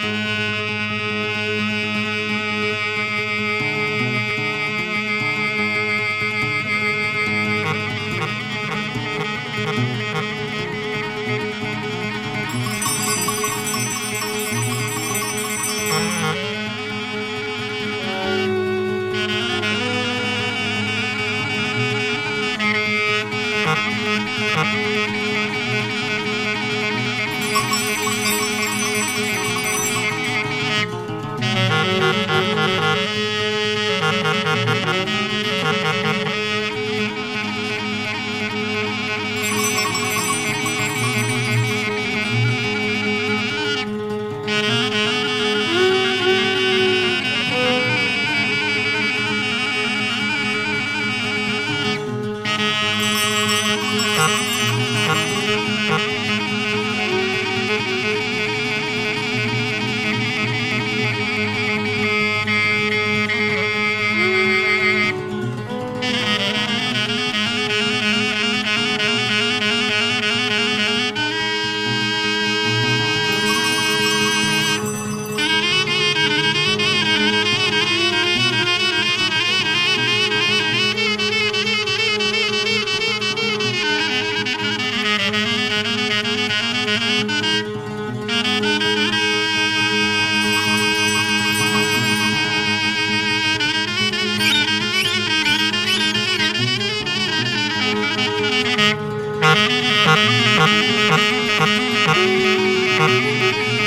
Música Thank.